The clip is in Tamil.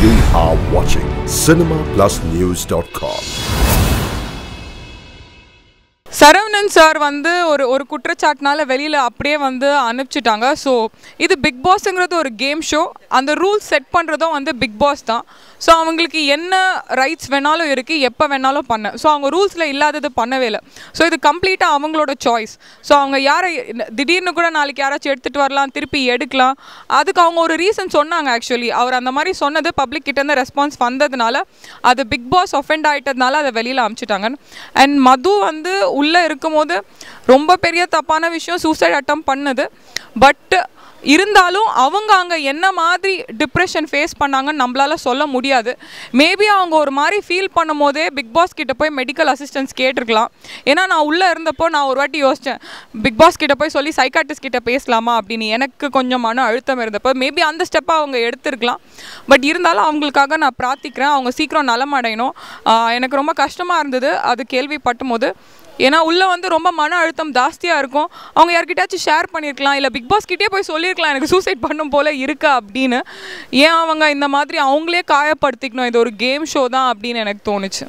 You are watching CinemaPlusNews.com. Saravanan sir வந்து ஒரு ஒரு குற்றச்சாட்டுனால வெளியில் அப்படியே வந்து அனுப்பிச்சிட்டாங்க. ஸோ இது பிக் பாஸ்ங்கிறது ஒரு கேம் ஷோ அந்த ரூல்ஸ் செட் பண்ணுறதும் வந்து பிக் பாஸ் தான். ஸோ அவங்களுக்கு என்ன ரைட்ஸ் வேணாலும் இருக்குது எப்போ வேணாலும் பண்ண. ஸோ அவங்க ரூல்ஸில் இல்லாதது பண்ணவே இல்லை. ஸோ இது கம்ப்ளீட்டாக அவங்களோட சாய்ஸ் ஸோ அவங்க யாரை திடீர்னு கூட நாளைக்கு யாராச்சும் எடுத்துகிட்டு வரலாம் திருப்பி எடுக்கலாம். அதுக்கு அவங்க ஒரு ரீசன் சொன்னாங்க ஆக்சுவலி அவர் அந்த மாதிரி சொன்னது பப்ளிக் கிட்டேருந்து ரெஸ்பான்ஸ் வந்ததுனால அது பிக் பாஸ் ஒஃபெண்ட் ஆகிட்டதுனால அதை வெளியில் அனுப்பிச்சிட்டாங்க அண்ட் மது வந்து உள்ள இருக்கும்போது ரொம்ப பெரிய தப்பான விஷயம் சூசைட் அட்டம் பண்ணுது. பட் இருந்தாலும் அவங்க அங்கே என்ன மாதிரி டிப்ரெஷன் ஃபேஸ் பண்ணாங்கன்னு நம்மளால சொல்ல முடியாது. மேபி அவங்க ஒரு மாதிரி ஃபீல் பண்ணும் போதே பிக் பாஸ் கிட்ட போய் மெடிக்கல் அசிஸ்டன்ஸ் கேட்டிருக்கலாம். ஏன்னா நான் உள்ளே இருந்தப்போ நான் ஒரு வாட்டி யோசித்தேன் பிக் பாஸ் கிட்ட போய் சொல்லி சைக்காட்டிஸ்ட் கிட்ட பேசலாமா அப்படின்னு எனக்கு கொஞ்சம் மன அழுத்தம் இருந்தப்போ மேபி அந்த ஸ்டெப்பை அவங்க எடுத்திருக்கலாம். பட் இருந்தாலும் அவங்களுக்காக நான் பிரார்த்திக்கிறேன். அவங்க சீக்கிரம் நலமடையணும். எனக்கு ரொம்ப கஷ்டமாக இருந்தது. அது கேள்விப்பட்டும் போது ஏன்னா உள்ளே வந்து ரொம்ப மன அழுத்தம் ஜாஸ்தியாக இருக்கும். அவங்க யார்கிட்டயாச்சும் ஷேர் பண்ணியிருக்கலாம் இல்லை பிக் பாஸ் கிட்டே போய் சொல்லியிருக்கலாம் எனக்கு சூசைட் பண்ணும் போல இருக்கா அப்படின்னு. ஏன் அவங்க இந்த மாதிரி அவங்களே காயப்படுத்திக்கணும்? இது ஒரு கேம் ஷோ தான் அப்படின்னு எனக்கு தோணுச்சு.